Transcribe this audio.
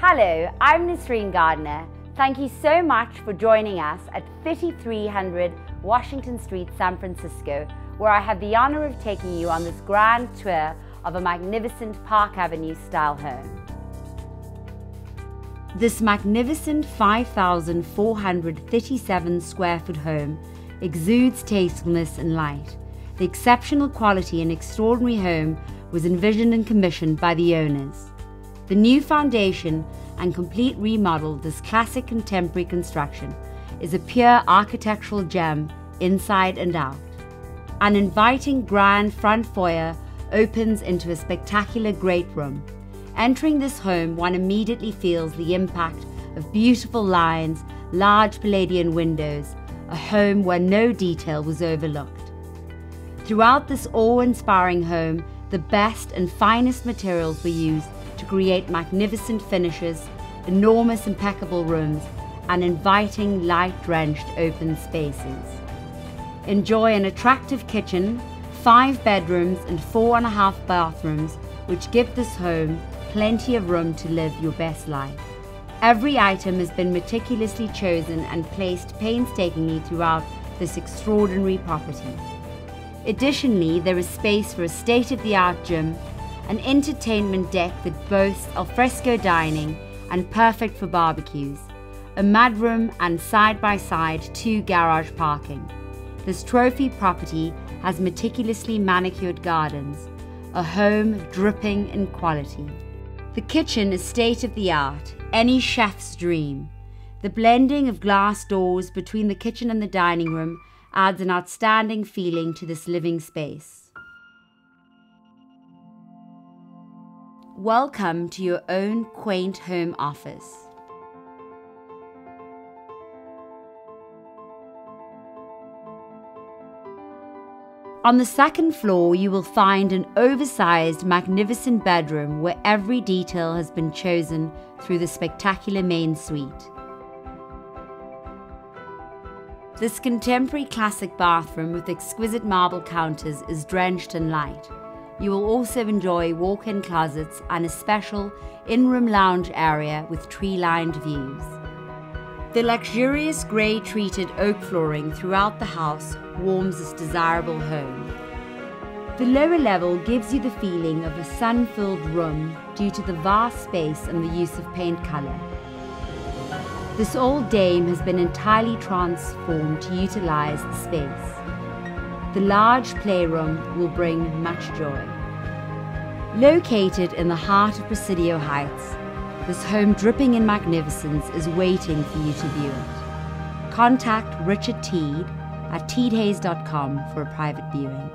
Hello, I'm Nasreen Gardner. Thank you so much for joining us at 3300 Washington Street, San Francisco, where I have the honor of taking you on this grand tour of a magnificent Park Avenue style home. This magnificent 5,437 square foot home exudes tastefulness and light. The exceptional quality and extraordinary home was envisioned and commissioned by the owners. The new foundation and complete remodel of this classic contemporary construction is a pure architectural gem inside and out. An inviting grand front foyer opens into a spectacular great room. Entering this home, one immediately feels the impact of beautiful lines, large Palladian windows, a home where no detail was overlooked. Throughout this awe-inspiring home, the best and finest materials were used to create magnificent finishes, enormous impeccable rooms, and inviting light-drenched open spaces. Enjoy an attractive kitchen, five bedrooms and four and a half bathrooms which give this home plenty of room to live your best life. Every item has been meticulously chosen and placed painstakingly throughout this extraordinary property. Additionally, there is space for a state-of-the-art gym, an entertainment deck that boasts alfresco dining and perfect for barbecues, a mudroom and side-by-side -side two garage parking. This trophy property has meticulously manicured gardens, a home dripping in quality. The kitchen is state of the art, any chef's dream. The blending of glass doors between the kitchen and the dining room adds an outstanding feeling to this living space. Welcome to your own quaint home office. On the second floor, you will find an oversized, magnificent bedroom where every detail has been chosen through the spectacular main suite. This contemporary classic bathroom with exquisite marble counters is drenched in light. You will also enjoy walk-in closets and a special in-room lounge area with tree-lined views. The luxurious grey treated oak flooring throughout the house warms this desirable home. The lower level gives you the feeling of a sun-filled room due to the vast space and the use of paint colour. This old dame has been entirely transformed to utilise the space. The large playroom will bring much joy. Located in the heart of Presidio Heights, this home dripping in magnificence is waiting for you to view it. Contact Richard Teed at teedhaze.com for a private viewing.